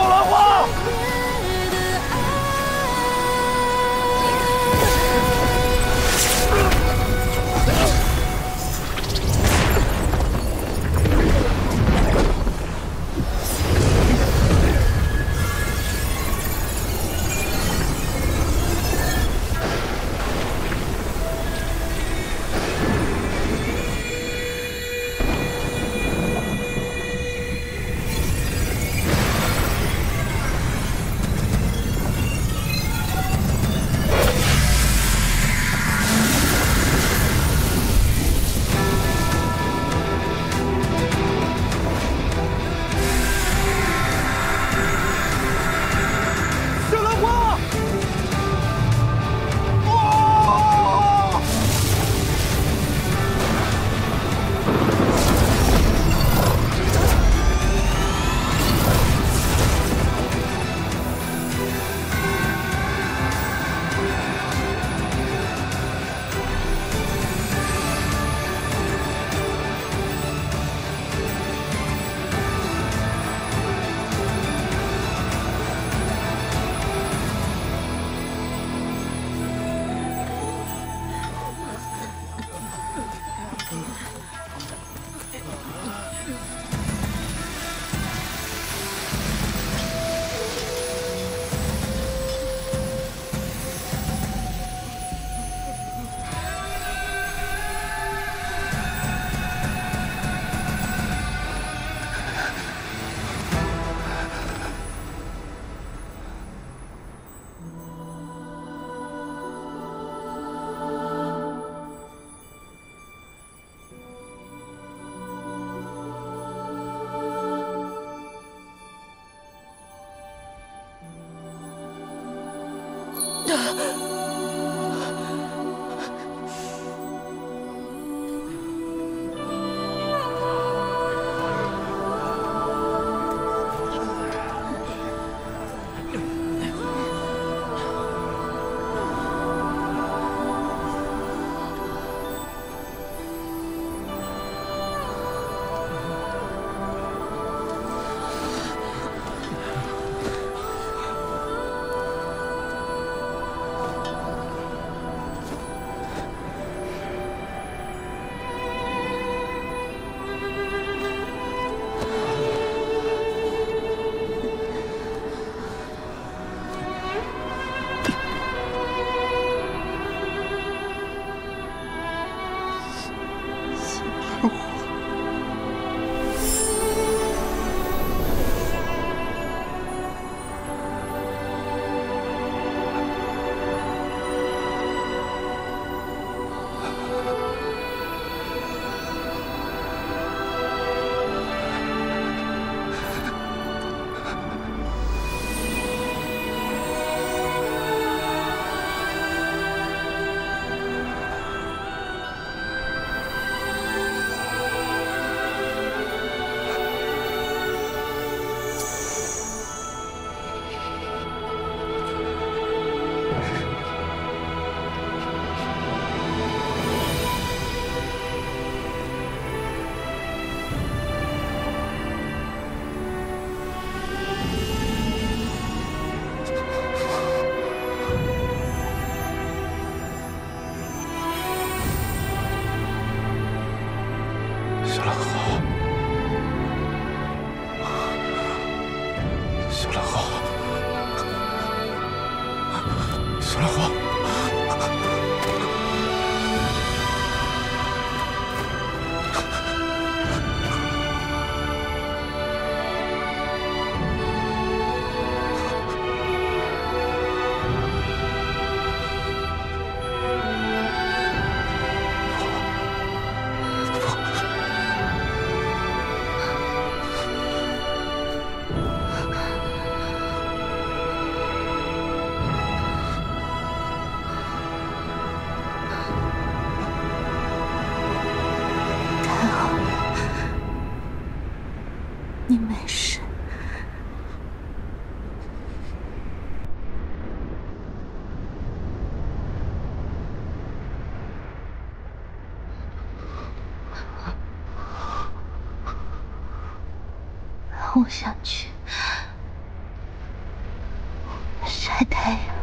小兰花。小小兰花。我想去晒太阳。